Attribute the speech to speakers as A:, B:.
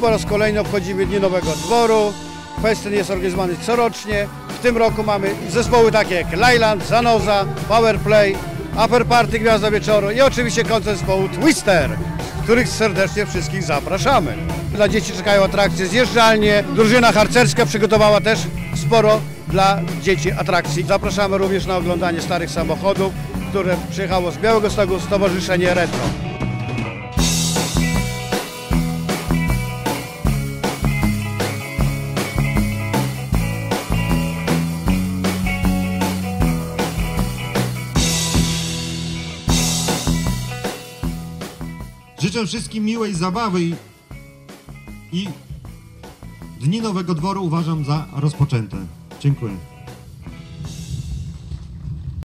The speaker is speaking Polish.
A: po raz kolejny obchodzimy Dni Nowego Dworu. Festyn jest organizowany corocznie. W tym roku mamy zespoły takie jak Leyland, Zanoza, Powerplay, Upper Party Gwiazda Wieczoru i oczywiście koncert zespołu Twister, których serdecznie wszystkich zapraszamy. Dla dzieci czekają atrakcje zjeżdżalnie. Drużyna harcerska przygotowała też sporo dla dzieci atrakcji. Zapraszamy również na oglądanie starych samochodów, które przyjechało z Białego Stoku Stowarzyszenie Retro.
B: Życzę wszystkim miłej zabawy i, i Dni Nowego Dworu uważam za rozpoczęte. Dziękuję.